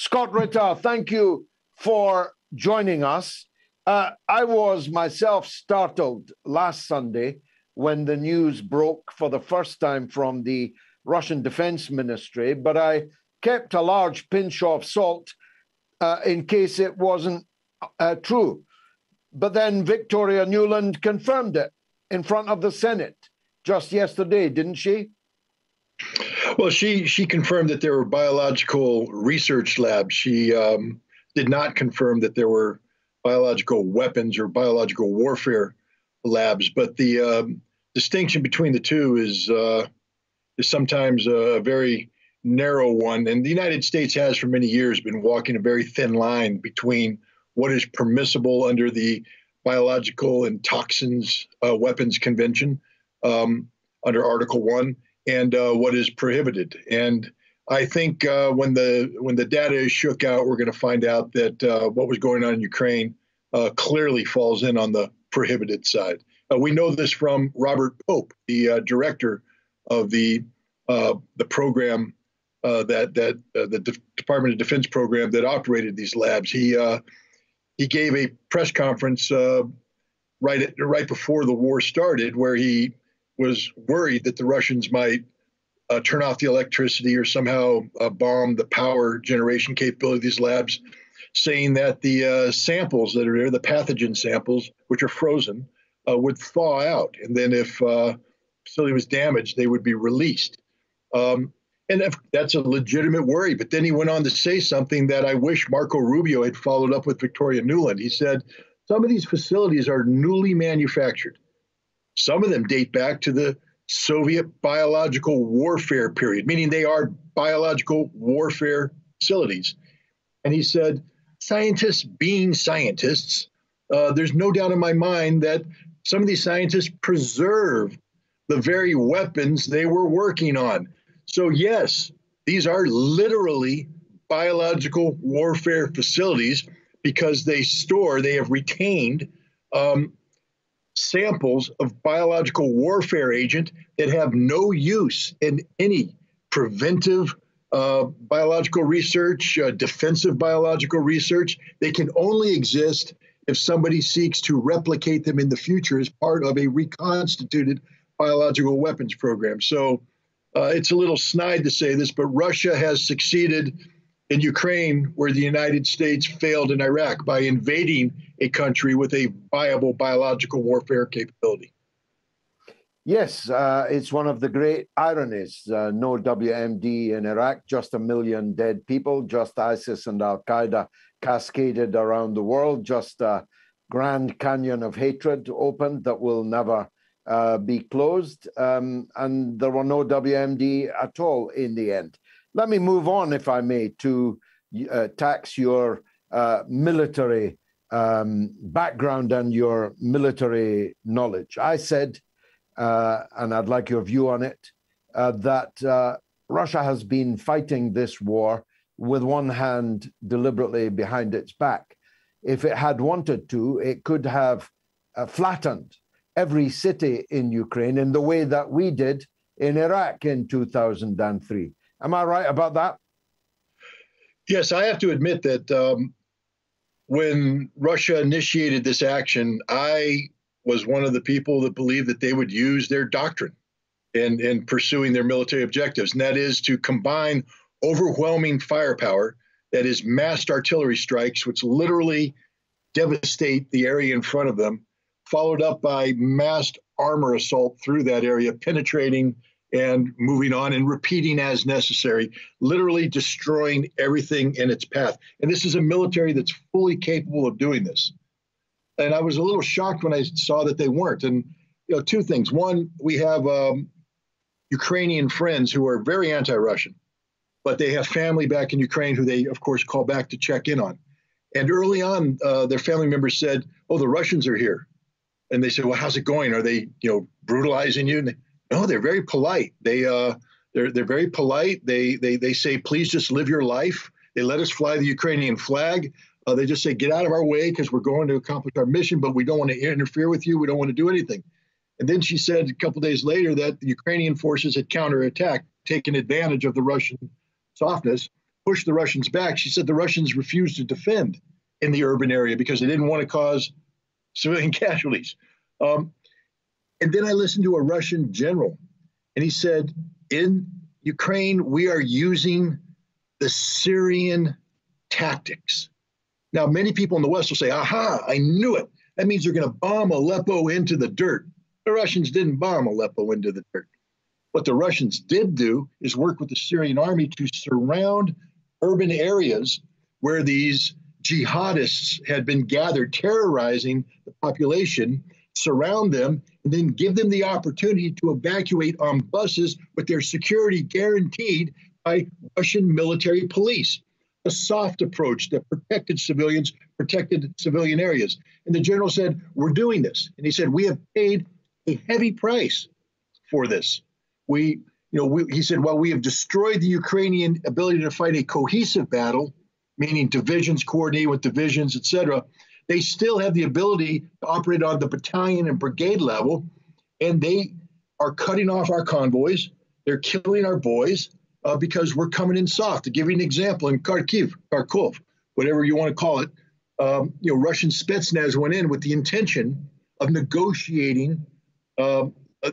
Scott Ritter, thank you for joining us. Uh, I was myself startled last Sunday when the news broke for the first time from the Russian Defense Ministry, but I kept a large pinch of salt uh, in case it wasn't uh, true. But then Victoria Nuland confirmed it in front of the Senate just yesterday, didn't she? Well, she she confirmed that there were biological research labs. She um, did not confirm that there were biological weapons or biological warfare labs. But the um, distinction between the two is uh, is sometimes a very narrow one. And the United States has for many years been walking a very thin line between what is permissible under the Biological and Toxins uh, Weapons Convention um, under Article One and uh, what is prohibited. And I think uh, when the when the data is shook out, we're going to find out that uh, what was going on in Ukraine uh, clearly falls in on the prohibited side. Uh, we know this from Robert Pope, the uh, director of the the program that that the De- Department of Defense program that operated these labs. He he gave a press conference right at, right before the war started, where he was worried that the Russians might uh, turn off the electricity or somehow uh, bomb the power generation capability of these labs, saying that the uh, samples that are there, the pathogen samples, which are frozen, uh, would thaw out. And then if uh, facility was damaged, they would be released. Um, and that's a legitimate worry. But then he went on to say something that I wish Marco Rubio had followed up with Victoria Nuland. He said, some of these facilities are newly manufactured. Some of them date back to the Soviet biological warfare period, meaning they are biological warfare facilities. And he said, scientists being scientists, uh, there's no doubt in my mind that some of these scientists preserve the very weapons they were working on. So, yes, these are literally biological warfare facilities because they store, they have retained um, samples of biological warfare agent that have no use in any preventive uh, biological research, uh, defensive biological research. They can only exist if somebody seeks to replicate them in the future as part of a reconstituted biological weapons program. So uh, it's a little snide to say this, but Russia has succeeded in Ukraine where the United States failed in Iraq by invading a country with a viable biological warfare capability. Yes, uh, it's one of the great ironies. Uh, no WMD in Iraq, just a million dead people, just ISIS and Al Qaeda cascaded around the world, just a grand canyon of hatred opened that will never uh, be closed. Um, and there were no WMD at all in the end. Let me move on, if I may, to uh, tax your uh, military um, background and your military knowledge. I said, uh, and I'd like your view on it, uh, that uh, Russia has been fighting this war with one hand deliberately behind its back. If it had wanted to, it could have uh, flattened every city in Ukraine in the way that we did in Iraq in 2003. Am I right about that? Yes, I have to admit that um, when Russia initiated this action, I was one of the people that believed that they would use their doctrine in, in pursuing their military objectives, and that is to combine overwhelming firepower, that is, massed artillery strikes, which literally devastate the area in front of them, followed up by massed armor assault through that area, penetrating and moving on and repeating as necessary, literally destroying everything in its path. And this is a military that's fully capable of doing this. And I was a little shocked when I saw that they weren't. And you know, two things. One, we have um, Ukrainian friends who are very anti-Russian, but they have family back in Ukraine who they, of course, call back to check in on. And early on, uh, their family members said, "Oh, the Russians are here," and they said, "Well, how's it going? Are they, you know, brutalizing you?" And no, they're very polite. They uh, they're they're very polite. They they they say, please just live your life. They let us fly the Ukrainian flag. Uh, they just say, get out of our way because we're going to accomplish our mission, but we don't want to interfere with you. We don't want to do anything. And then she said a couple days later that the Ukrainian forces had counterattacked, taken advantage of the Russian softness, pushed the Russians back. She said the Russians refused to defend in the urban area because they didn't want to cause civilian casualties. Um, and then I listened to a Russian general, and he said, In Ukraine, we are using the Syrian tactics. Now, many people in the West will say, aha, I knew it. That means they're going to bomb Aleppo into the dirt. The Russians didn't bomb Aleppo into the dirt. What the Russians did do is work with the Syrian army to surround urban areas where these jihadists had been gathered, terrorizing the population, surround them, and then give them the opportunity to evacuate on buses with their security guaranteed by Russian military police. A soft approach that protected civilians, protected civilian areas. And the general said, We're doing this. And he said, We have paid a heavy price for this. We, you know, we, he said, While we have destroyed the Ukrainian ability to fight a cohesive battle, meaning divisions coordinate with divisions, et cetera, they still have the ability to operate on the battalion and brigade level, and they are cutting off our convoys. They're killing our boys uh, because we're coming in soft. To give you an example, in Kharkiv, Kharkov, whatever you want to call it, um, you know, Russian Spetsnaz went in with the intention of negotiating uh,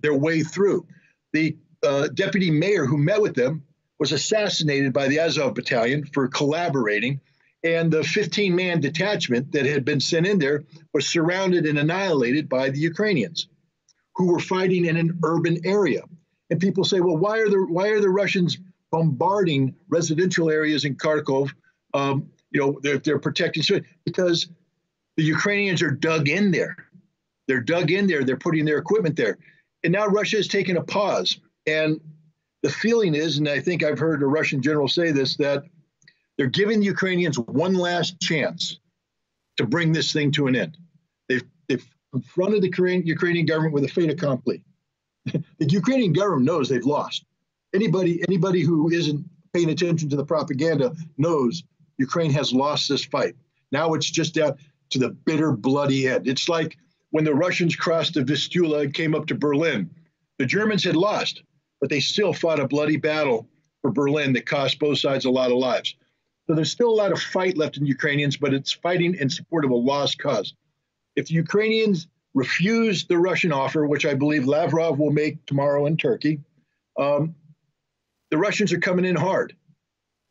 their way through. The uh, deputy mayor who met with them was assassinated by the Azov battalion for collaborating. And the 15 man detachment that had been sent in there was surrounded and annihilated by the Ukrainians who were fighting in an urban area. And people say, well, why are the, why are the Russians bombarding residential areas in Kharkov? Um, you know, they're, they're protecting because the Ukrainians are dug in there. They're dug in there. They're putting their equipment there. And now Russia has taken a pause. And the feeling is, and I think I've heard a Russian general say this, that they're giving the Ukrainians one last chance to bring this thing to an end. They've, they've confronted the Ukrainian government with a fait accompli. the Ukrainian government knows they've lost. Anybody, anybody who isn't paying attention to the propaganda knows Ukraine has lost this fight. Now it's just down to the bitter, bloody end. It's like when the Russians crossed the Vistula and came up to Berlin. The Germans had lost but they still fought a bloody battle for Berlin that cost both sides a lot of lives. So there's still a lot of fight left in Ukrainians, but it's fighting in support of a lost cause. If the Ukrainians refuse the Russian offer, which I believe Lavrov will make tomorrow in Turkey, um, the Russians are coming in hard.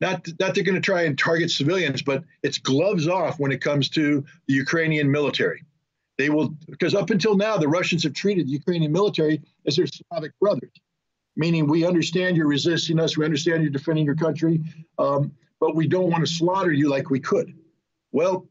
Not, not they're going to try and target civilians, but it's gloves off when it comes to the Ukrainian military. They will, because up until now, the Russians have treated the Ukrainian military as their Slavic brothers meaning we understand you're resisting us, we understand you're defending your country, um, but we don't want to slaughter you like we could. Well,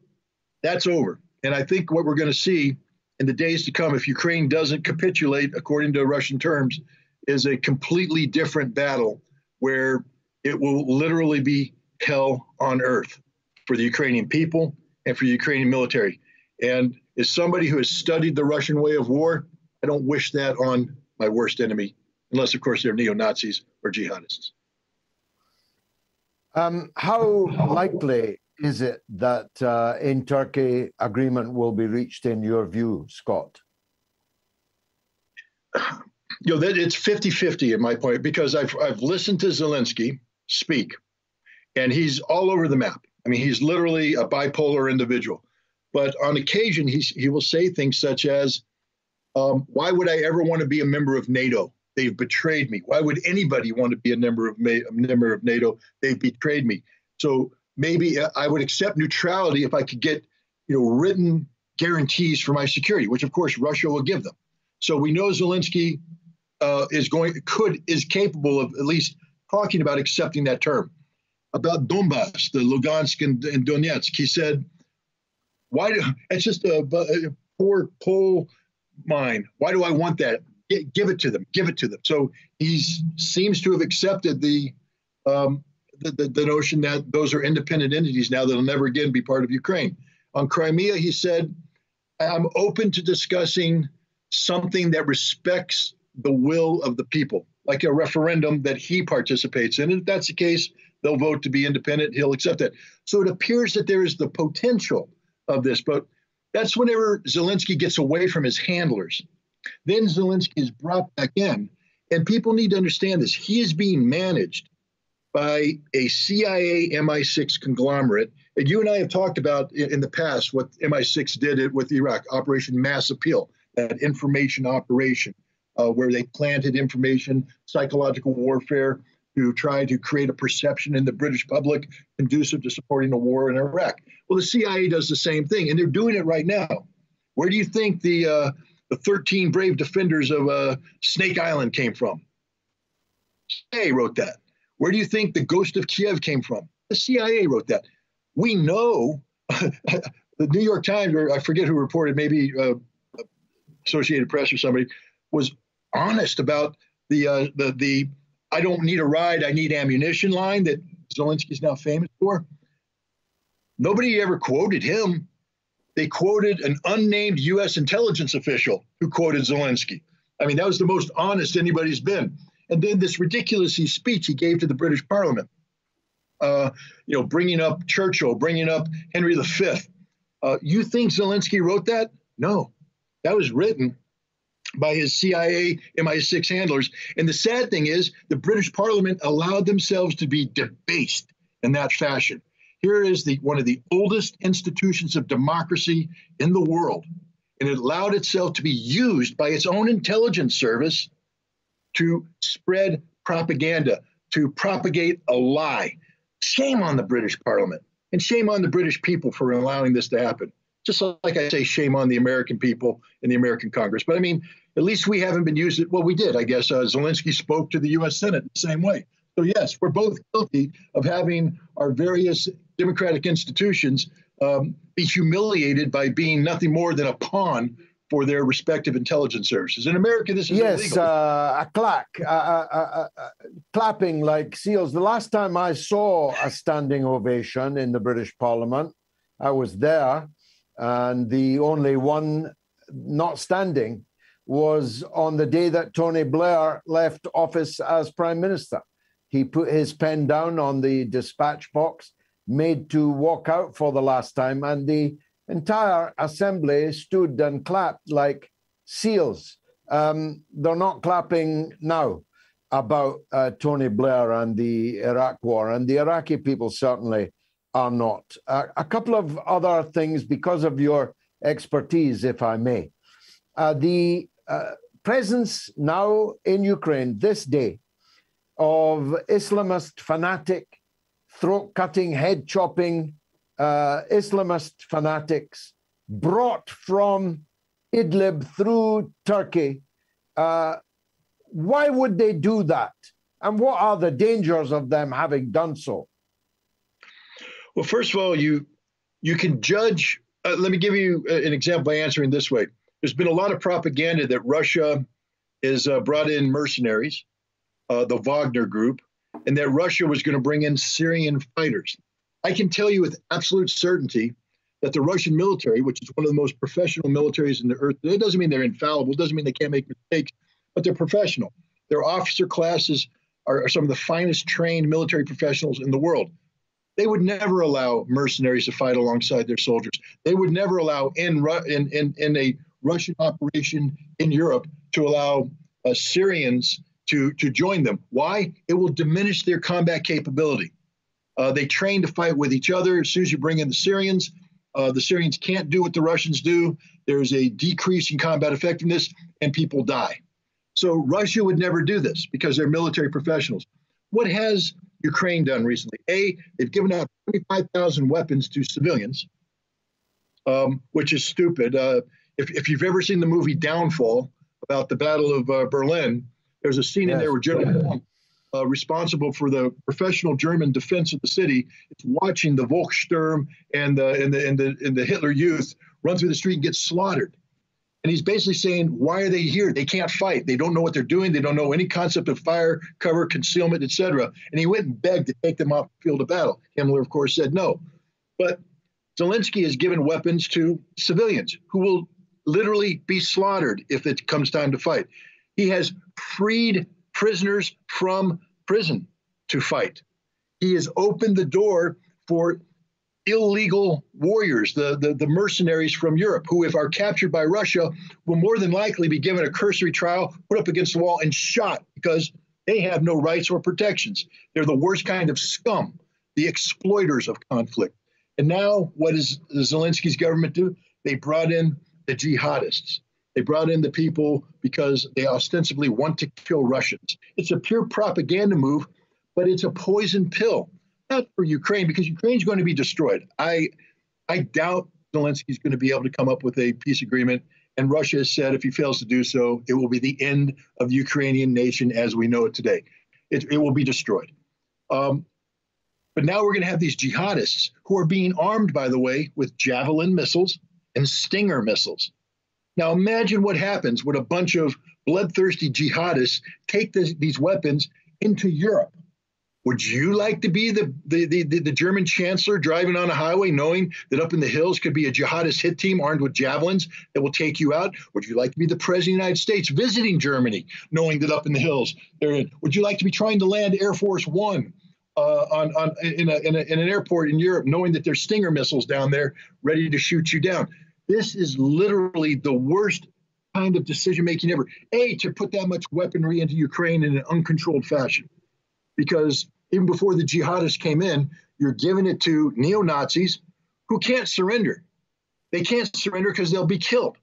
that's over. And I think what we're going to see in the days to come, if Ukraine doesn't capitulate according to Russian terms, is a completely different battle where it will literally be hell on earth for the Ukrainian people and for the Ukrainian military. And as somebody who has studied the Russian way of war, I don't wish that on my worst enemy unless, of course, they're neo Nazis or jihadists. Um, how likely is it that uh, in Turkey agreement will be reached in your view, Scott? You know, that it's 50 50 in my point because I've, I've listened to Zelensky speak and he's all over the map. I mean, he's literally a bipolar individual. But on occasion, he's, he will say things such as, um, Why would I ever want to be a member of NATO? They've betrayed me. Why would anybody want to be a member of a member of NATO? They've betrayed me. So maybe uh, I would accept neutrality if I could get, you know, written guarantees for my security, which of course Russia will give them. So we know Zelensky uh, is going could is capable of at least talking about accepting that term. About Donbass, the Lugansk and, and Donetsk, he said, "Why do it's just a, a poor coal mine? Why do I want that? Give it to them, give it to them. So he seems to have accepted the, um, the, the, the notion that those are independent entities now that'll never again be part of Ukraine. On Crimea, he said, "I'm open to discussing something that respects the will of the people, like a referendum that he participates in. And if that's the case, they'll vote to be independent. He'll accept that. So it appears that there is the potential of this, but that's whenever Zelensky gets away from his handlers then Zelensky is brought back in. And people need to understand this. He is being managed by a CIA MI6 conglomerate. And you and I have talked about in the past what MI6 did with Iraq, Operation Mass Appeal, that information operation uh, where they planted information, psychological warfare to try to create a perception in the British public conducive to supporting a war in Iraq. Well, the CIA does the same thing, and they're doing it right now. Where do you think the uh, the 13 brave defenders of uh, Snake Island came from? CIA wrote that. Where do you think the ghost of Kiev came from? The CIA wrote that. We know the New York Times, or I forget who reported, maybe uh, Associated Press or somebody, was honest about the uh, the the I don't need a ride, I need ammunition line that Zelensky is now famous for. Nobody ever quoted him. They quoted an unnamed U.S. intelligence official who quoted Zelensky. I mean, that was the most honest anybody's been. And then this ridiculous speech he gave to the British Parliament, uh, you know, bringing up Churchill, bringing up Henry V. Uh, you think Zelensky wrote that? No, that was written by his CIA MI6 handlers. And the sad thing is, the British Parliament allowed themselves to be debased in that fashion. Here is the one of the oldest institutions of democracy in the world, and it allowed itself to be used by its own intelligence service to spread propaganda, to propagate a lie. Shame on the British Parliament, and shame on the British people for allowing this to happen just like I say, shame on the American people and the American Congress. But I mean, at least we haven't been used. Well, we did, I guess. Uh, Zelensky spoke to the U.S. Senate the same way. So yes, we're both guilty of having our various democratic institutions um, be humiliated by being nothing more than a pawn for their respective intelligence services. In America, this is yes, uh, a clack, uh, uh, uh, clapping like seals. The last time I saw a standing ovation in the British Parliament, I was there and the only one not standing was on the day that Tony Blair left office as prime minister. He put his pen down on the dispatch box, made to walk out for the last time, and the entire assembly stood and clapped like seals. Um, they're not clapping now about uh, Tony Blair and the Iraq war, and the Iraqi people certainly are not. Uh, a couple of other things because of your expertise, if I may. Uh, the uh, presence now in Ukraine this day of Islamist fanatic, throat cutting, head chopping uh, Islamist fanatics brought from Idlib through Turkey. Uh, why would they do that? And what are the dangers of them having done so? Well, first of all, you you can judge. Uh, let me give you an example by answering this way. There's been a lot of propaganda that Russia has uh, brought in mercenaries, uh, the Wagner Group, and that Russia was going to bring in Syrian fighters. I can tell you with absolute certainty that the Russian military, which is one of the most professional militaries in the earth, it doesn't mean they're infallible, it doesn't mean they can't make mistakes, but they're professional. Their officer classes are, are some of the finest trained military professionals in the world. They would never allow mercenaries to fight alongside their soldiers. They would never allow in in in, in a Russian operation in Europe to allow uh, Syrians to to join them. Why? It will diminish their combat capability. Uh, they train to fight with each other. As soon as you bring in the Syrians, uh, the Syrians can't do what the Russians do. There's a decrease in combat effectiveness, and people die. So Russia would never do this because they're military professionals. What has Ukraine done recently? A, they've given out 25,000 weapons to civilians, um, which is stupid. Uh, if, if you've ever seen the movie Downfall about the Battle of uh, Berlin, there's a scene yes. in there where General uh, responsible for the professional German defense of the city, is watching the Volkssturm and the and the and the, and the Hitler Youth run through the street and get slaughtered. And he's basically saying, why are they here? They can't fight. They don't know what they're doing. They don't know any concept of fire, cover, concealment, etc. And he went and begged to take them off the field of battle. Himmler, of course, said no. But Zelensky has given weapons to civilians who will literally be slaughtered if it comes time to fight. He has freed prisoners from prison to fight. He has opened the door for illegal warriors, the, the, the, mercenaries from Europe, who, if are captured by Russia, will more than likely be given a cursory trial, put up against the wall, and shot because They have no rights or protections. They're the worst kind of scum, the exploiters of conflict. And now, what does Zelensky's government do? They brought in the jihadists. They brought in the people because they ostensibly want to kill Russians. It's a pure propaganda move, but it's a poison pill. Not for Ukraine, because Ukraine's going to be destroyed. I, I doubt Zelensky's going to be able to come up with a peace agreement. And Russia has said if he fails to do so, it will be the end of the Ukrainian nation as we know it today. It, it will be destroyed. Um, but now we're going to have these jihadists who are being armed, by the way, with Javelin missiles and Stinger missiles. Now imagine what happens when a bunch of bloodthirsty jihadists take this, these weapons into Europe. Would you like to be the, the, the, the, German chancellor driving on a highway knowing that up in the hills could be a jihadist hit team armed with javelins that will take you out? Would you like to be the president of the United States visiting Germany knowing that up in the hills there? Would you like to be trying to land Air Force One uh, on, on in, a, in, a, in an airport in Europe knowing that there's Stinger missiles down there ready to shoot you down? This is literally the worst kind of decision making ever. A, to put that much weaponry into Ukraine in an uncontrolled fashion. Because even before the jihadists came in, you're giving it to neo Nazis who can't surrender. They can't surrender because they'll be killed,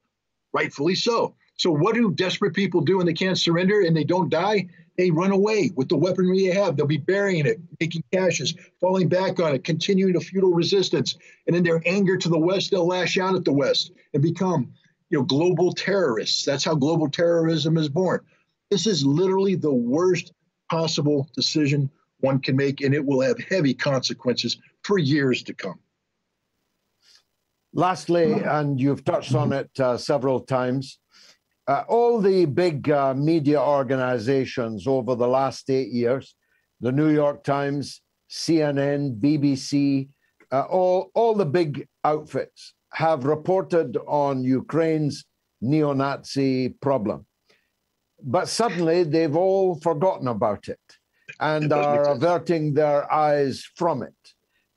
rightfully so. So, what do desperate people do when they can't surrender and they don't die? They run away with the weaponry they have. They'll be burying it, making caches, falling back on it, continuing a futile resistance. And in their anger to the West, they'll lash out at the West and become, you know, global terrorists. That's how global terrorism is born. This is literally the worst possible decision one can make, and it will have heavy consequences for years to come. Lastly, and you've touched on it uh, several times, uh, all the big uh, media organizations over the last eight years, the New York Times, CNN, BBC, uh, all, all the big outfits have reported on Ukraine's neo Nazi problem. But suddenly they've all forgotten about it and are averting their eyes from it.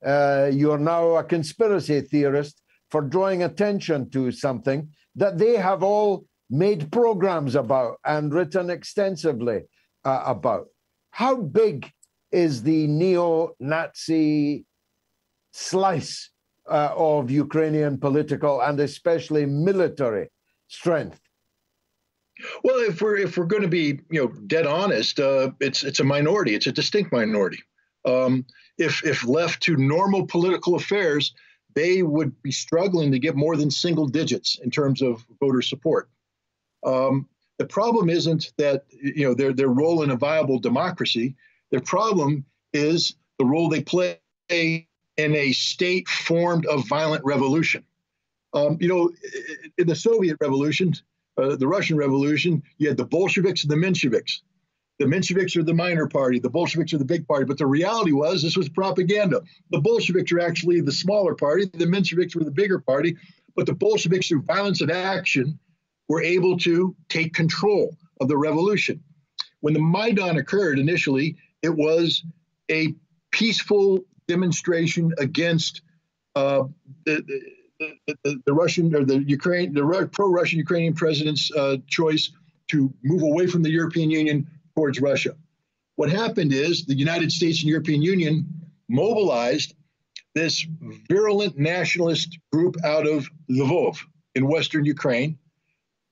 Uh, you're now a conspiracy theorist for drawing attention to something that they have all made programs about and written extensively uh, about. How big is the neo Nazi slice uh, of Ukrainian political and especially military strength? Well, if we're if we're going to be you know dead honest, uh, it's it's a minority. It's a distinct minority. Um, if if left to normal political affairs, they would be struggling to get more than single digits in terms of voter support. Um, the problem isn't that you know their their role in a viable democracy. The problem is the role they play in a state formed of violent revolution. Um, you know, in the Soviet Revolution, uh, the Russian Revolution, you had the Bolsheviks and the Mensheviks. The Mensheviks are the minor party, the Bolsheviks are the big party. But the reality was this was propaganda. The Bolsheviks are actually the smaller party, the Mensheviks were the bigger party. But the Bolsheviks, through violence of action, were able to take control of the revolution. When the Maidan occurred initially, it was a peaceful demonstration against uh, the, the, the, the, Russian or the Ukraine, the pro-Russian Ukrainian president's uh, choice to move away from the European Union towards Russia. What happened is the United States and European Union mobilized this virulent nationalist group out of Lvov in western Ukraine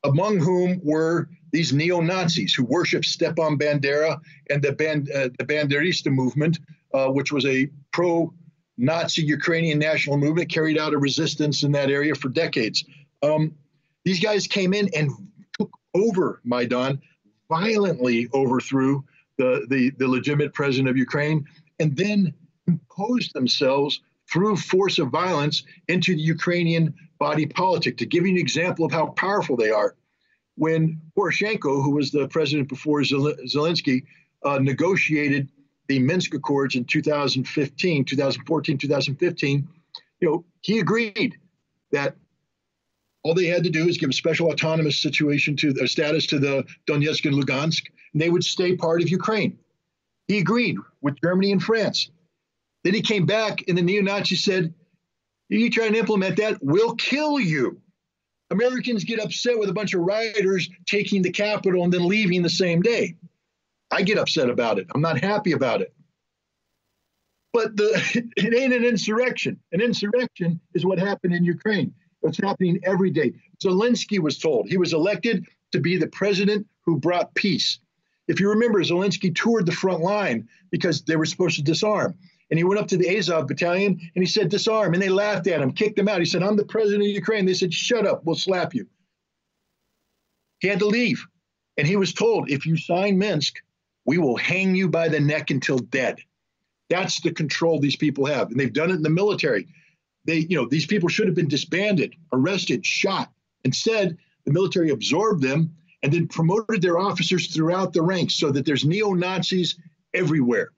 among whom were these neo Nazis who worshiped Stepan Bandera and the, Band, uh, the Banderista movement, uh, which was a pro Nazi Ukrainian national movement, carried out a resistance in that area for decades. Um, these guys came in and took over Maidan, violently overthrew the, the, the legitimate president of Ukraine, and then imposed themselves through force of violence into the Ukrainian body politic. To give you an example of how powerful they are, when Poroshenko, who was the president before Zelensky, uh, negotiated the Minsk Accords in 2015, 2014, 2015, you know, he agreed that all they had to do is give a special autonomous situation to their status to the Donetsk and Lugansk, and they would stay part of Ukraine. He agreed with Germany and France. Then he came back, and the neo Nazis said, You try and implement that, we'll kill you. Americans get upset with a bunch of rioters taking the Capitol and then leaving the same day. I get upset about it. I'm not happy about it. But the, it ain't an insurrection. An insurrection is what happened in Ukraine. It's happening every day. Zelensky was told he was elected to be the president who brought peace. If you remember, Zelensky toured the front line because they were supposed to disarm. And he went up to the Azov battalion and he said, disarm. And they laughed at him, kicked him out. He said, I'm the president of Ukraine. They said, shut up, we'll slap you. He had to leave. And he was told, if you sign Minsk, we will hang you by the neck until dead. That's the control these people have. And they've done it in the military. They, you know, these people should have been disbanded, arrested, shot. Instead, the military absorbed them and then promoted their officers throughout the ranks so that there's neo Nazis everywhere.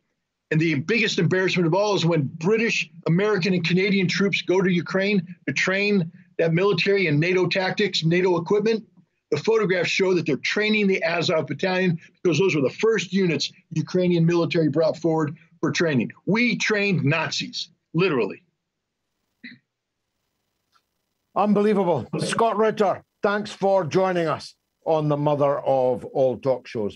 And the biggest embarrassment of all is when British, American, and Canadian troops go to Ukraine to train that military and NATO tactics, NATO equipment. The photographs show that they're training the Azov battalion because those were the first units Ukrainian military brought forward for training. We trained Nazis, literally. Unbelievable. Scott Ritter, thanks for joining us on the mother of all talk shows.